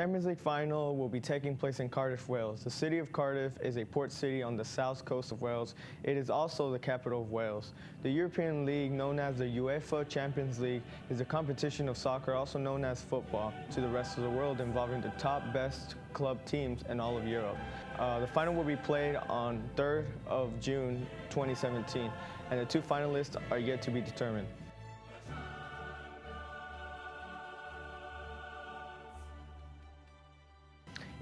Champions League final will be taking place in Cardiff, Wales. The city of Cardiff is a port city on the south coast of Wales. It is also the capital of Wales. The European League, known as the UEFA Champions League, is a competition of soccer, also known as football, to the rest of the world involving the top best club teams in all of Europe. Uh, the final will be played on 3rd of June 2017, and the two finalists are yet to be determined.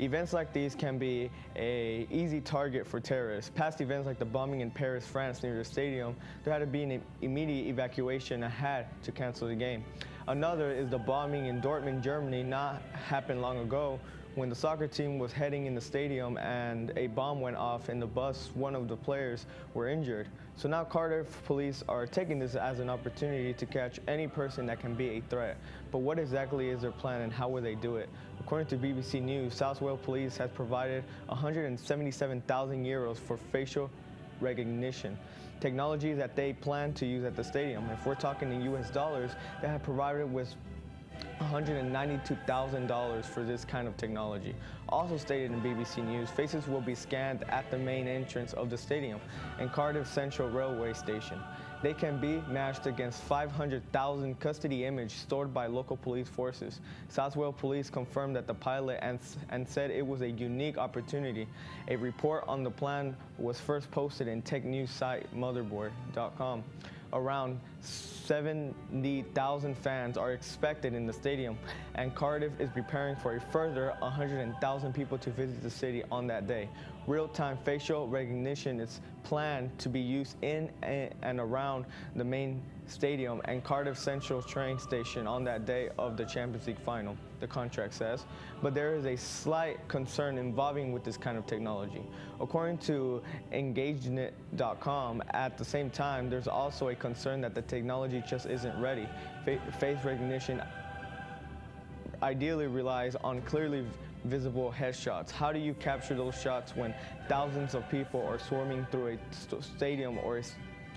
Events like these can be a easy target for terrorists. Past events like the bombing in Paris, France near the stadium, there had to be an immediate evacuation and had to cancel the game. Another is the bombing in Dortmund, Germany, not happened long ago, when the soccer team was heading in the stadium and a bomb went off in the bus, one of the players were injured. So now Cardiff police are taking this as an opportunity to catch any person that can be a threat. But what exactly is their plan and how will they do it? According to BBC News, South Wales Police has provided 177,000 euros for facial recognition, technology that they plan to use at the stadium. If we're talking in US dollars, they have provided with $192,000 for this kind of technology. Also stated in BBC News, faces will be scanned at the main entrance of the stadium and Cardiff Central Railway Station. They can be matched against 500,000 custody images stored by local police forces. South Wales Police confirmed that the pilot and, and said it was a unique opportunity. A report on the plan was first posted in tech news site motherboard.com. Around 70,000 fans are expected in the stadium, and Cardiff is preparing for a further 100,000 people to visit the city on that day. Real-time facial recognition is planned to be used in and around the main stadium and Cardiff Central train station on that day of the Champions League final, the contract says. But there is a slight concern involving with this kind of technology. According to Engadget.com, at the same time, there's also a concern that the technology just isn't ready. Face recognition ideally relies on clearly visible headshots. How do you capture those shots when thousands of people are swarming through a stadium or a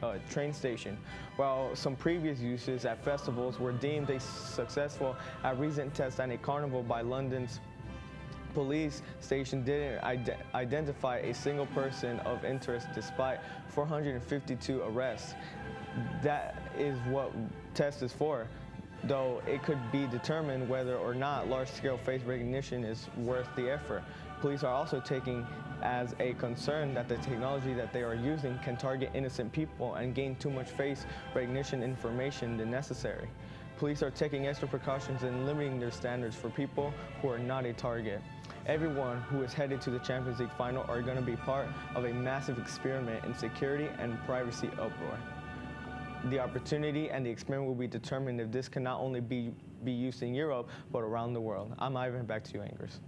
uh, train station. While some previous uses at festivals were deemed a successful at recent tests at a carnival by London's police station didn't ide identify a single person of interest despite 452 arrests. That is what test is for though it could be determined whether or not large-scale face recognition is worth the effort. Police are also taking as a concern that the technology that they are using can target innocent people and gain too much face recognition information than necessary. Police are taking extra precautions and limiting their standards for people who are not a target. Everyone who is headed to the Champions League final are going to be part of a massive experiment in security and privacy uproar the opportunity and the experiment will be determined if this can not only be, be used in Europe, but around the world. I'm Ivan, back to you, Angers.